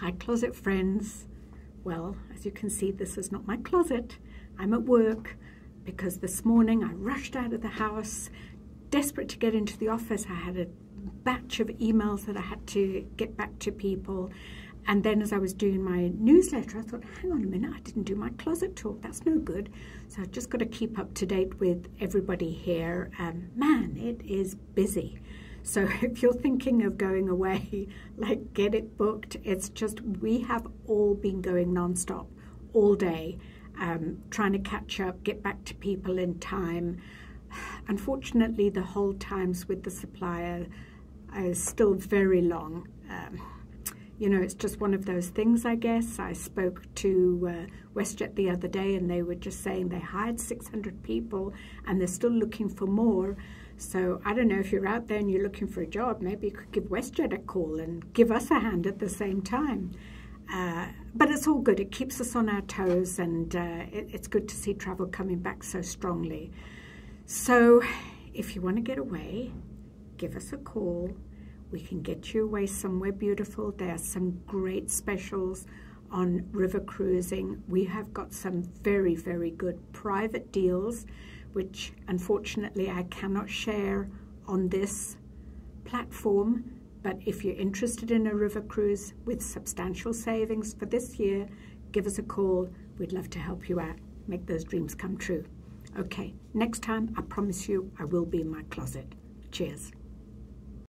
Hi, closet friends. Well, as you can see, this is not my closet. I'm at work because this morning I rushed out of the house, desperate to get into the office. I had a batch of emails that I had to get back to people. And then as I was doing my newsletter, I thought, hang on a minute, I didn't do my closet talk. That's no good. So I've just got to keep up to date with everybody here. Um, man, it is busy. So if you're thinking of going away, like get it booked. It's just we have all been going nonstop all day, um, trying to catch up, get back to people in time. Unfortunately, the hold times with the supplier is still very long. Um, you know, it's just one of those things, I guess. I spoke to uh, WestJet the other day and they were just saying they hired 600 people and they're still looking for more. So I don't know if you're out there and you're looking for a job, maybe you could give WestJet a call and give us a hand at the same time. Uh, but it's all good. It keeps us on our toes and uh, it, it's good to see travel coming back so strongly. So if you want to get away, give us a call. We can get you away somewhere beautiful. There are some great specials on river cruising. We have got some very, very good private deals which unfortunately I cannot share on this platform. But if you're interested in a river cruise with substantial savings for this year, give us a call. We'd love to help you out, make those dreams come true. Okay, next time, I promise you, I will be in my closet. Cheers.